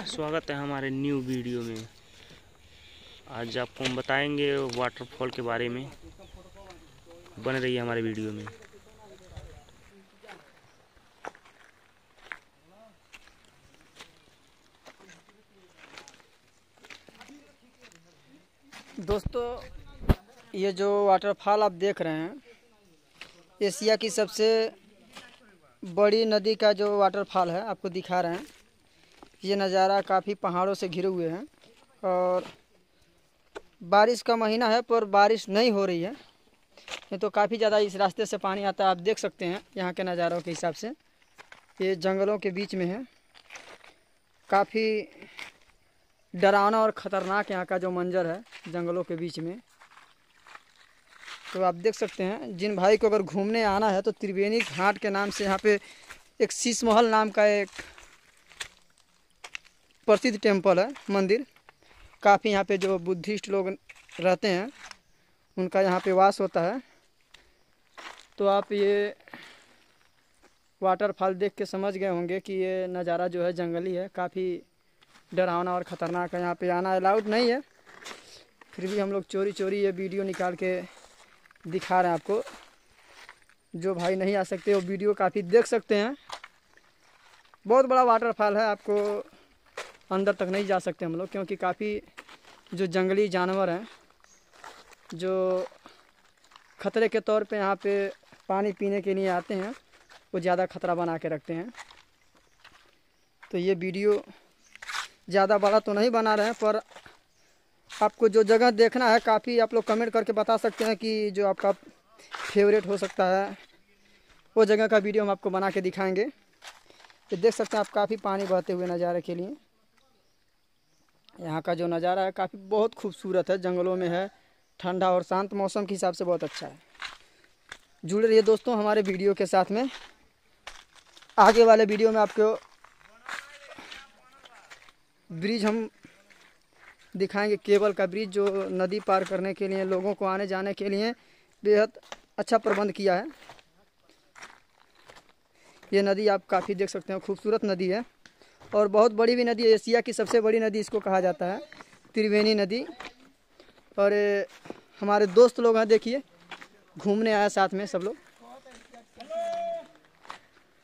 स्वागत है हमारे न्यू वीडियो में। आज आपको हम बताएँगे वाटरफॉल के बारे में। बन रही है हमारे वीडियो में। दोस्तों, ये जो वाटरफॉल आप देख रहे हैं, एशिया की सबसे बड़ी नदी का जो वाटरफॉल है, आपको दिखा रहे हैं। ये नज़ारा काफ़ी पहाड़ों से घिरे हुए हैं और बारिश का महीना है, पर बारिश नहीं हो रही है। ये तो काफ़ी ज़्यादा इस रास्ते से पानी आता है, आप देख सकते हैं यहाँ के नज़ारों के हिसाब से। ये जंगलों के बीच में है। काफ़ी डरावना और ख़तरनाक यहाँ का जो मंजर है, जंगलों के बीच में। तो आप देख सकते हैं, जिन भाई को अगर घूमने आना है तो त्रिवेणी घाट के नाम से यहाँ पे एक शीश महल नाम का एक प्रसिद्ध टेंपल है, मंदिर। काफ़ी यहाँ पे जो बुद्धिस्ट लोग रहते हैं, उनका यहाँ पे वास होता है। तो आप ये वाटरफॉल देख के समझ गए होंगे कि ये नज़ारा जो है जंगली है। काफ़ी डरावना और ख़तरनाक है। यहाँ पे आना अलाउड नहीं है। फिर भी हम लोग चोरी चोरी ये वीडियो निकाल के दिखा रहे हैं आपको। जो भाई नहीं आ सकते वो वीडियो काफ़ी देख सकते हैं। बहुत बड़ा वाटरफॉल है आपको। अंदर तक नहीं जा सकते हम लोग, क्योंकि काफ़ी जो जंगली जानवर हैं, जो खतरे के तौर पे यहाँ पे पानी पीने के लिए आते हैं, वो ज़्यादा खतरा बना के रखते हैं। तो ये वीडियो ज़्यादा बड़ा तो नहीं बना रहे हैं, पर आपको जो जगह देखना है, काफ़ी आप लोग कमेंट करके बता सकते हैं कि जो आपका फेवरेट हो सकता है। वो जगह का वीडियो हम आपको बना के दिखाएँगे। ये देख सकते हैं आप काफ़ी पानी बहते हुए नज़ारे के लिए। यहाँ का जो नज़ारा है काफ़ी बहुत खूबसूरत है, जंगलों में है, ठंडा और शांत मौसम के हिसाब से बहुत अच्छा है। जुड़े रहिए दोस्तों हमारे वीडियो के साथ में। आगे वाले वीडियो में आपको ब्रिज हम दिखाएँगे केबल का ब्रिज जो नदी पार करने के लिए, लोगों को आने जाने के लिए बेहद अच्छा प्रबंध किया है। ये नदी आप काफ़ी देख सकते हैं, खूबसूरत नदी है। और बहुत बड़ी भी नदी एशिया की सबसे बड़ी नदी इसको कहा जाता है, त्रिवेणी नदी। और हमारे दोस्त लोग हैं, देखिए, घूमने आया साथ में सब लोग।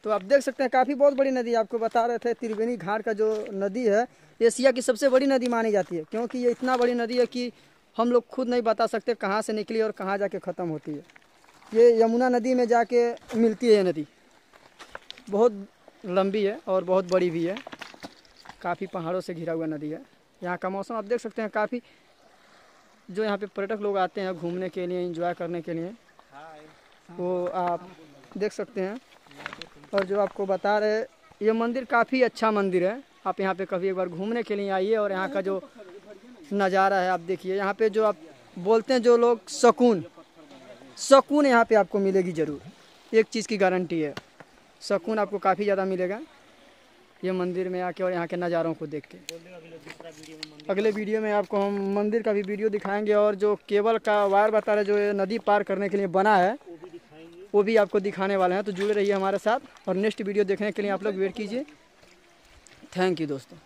तो आप देख सकते हैं, काफ़ी बहुत बड़ी नदी आपको बता रहे थे, त्रिवेणी घाट का जो नदी है, एशिया की सबसे बड़ी नदी मानी जाती है। क्योंकि ये इतना बड़ी नदी है कि हम लोग खुद नहीं बता सकते कहाँ से निकली और कहाँ जाके ख़त्म होती है। ये यमुना नदी में जाके मिलती है ये नदी। बहुत लंबी है और बहुत बड़ी भी है। काफ़ी पहाड़ों से घिरा हुआ नदी है। यहाँ का मौसम आप देख सकते हैं, काफ़ी जो यहाँ पे पर्यटक लोग आते हैं घूमने के लिए इंजॉय करने के लिए, वो आप देख सकते हैं। और जो आपको बता रहे, ये मंदिर काफ़ी अच्छा मंदिर है। आप यहाँ पे कभी एक बार घूमने के लिए आइए और यहाँ का जो नज़ारा है, आप देखिए। यहाँ पे जो आप बोलते हैं, जो लोग सकून सुकून यहाँ पे आपको मिलेगी ज़रूर। एक चीज़ की गारंटी है सकून आपको काफ़ी ज़्यादा मिलेगा। ये मंदिर में आके और यहाँ के नज़ारों को देख के। अगले वीडियो में आपको हम मंदिर का भी वीडियो दिखाएँगे और जो केबल का वायर बता रहे जो नदी पार करने के लिए बना है, वो भी आपको दिखाने वाले हैं। तो जुड़े रहिए हमारे साथ और नेक्स्ट वीडियो देखने के लिए आप लोग वेट कीजिए। थैंक यू दोस्तों।